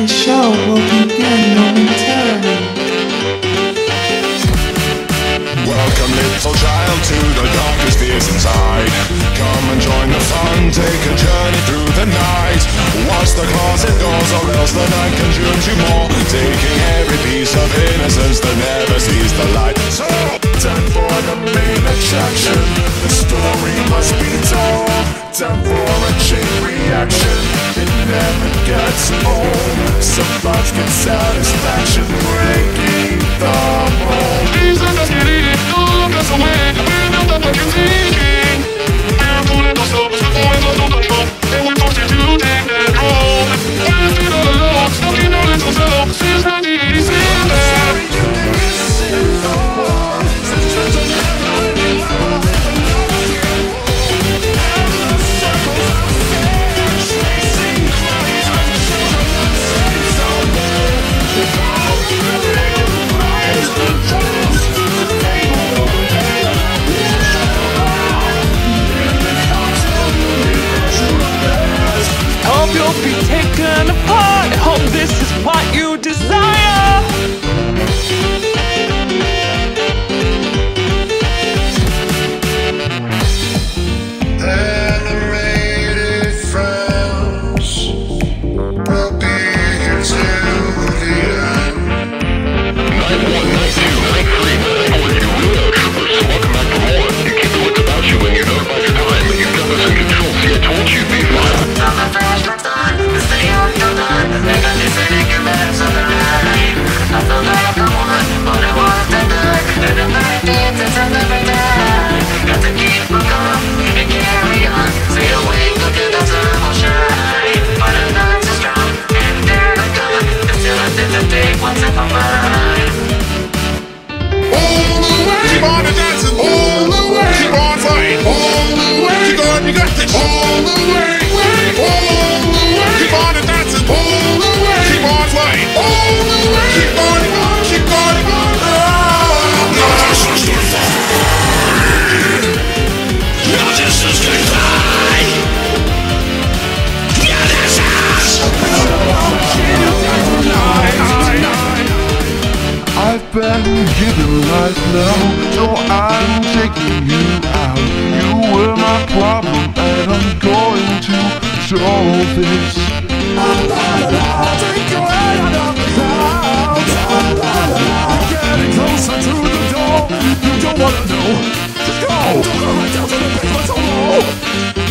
The show will begin momentarily. Welcome, little child, to the darkest fears inside. Come and join the fun, take a journey through the night. Watch the closet doors, or else the night consumes you more. Taking every piece of innocence that never sees the light. So, time for the main attraction. The story must be told. Time for a chain reaction. It never gets old. Get satisfaction, this is what you desire. Been given life now, so I'm taking you out. You were my problem, and I'm going to solve this. Your head out of the. Getting closer to the door. You don't wanna know. Just go. Don't go right down to the basement so low.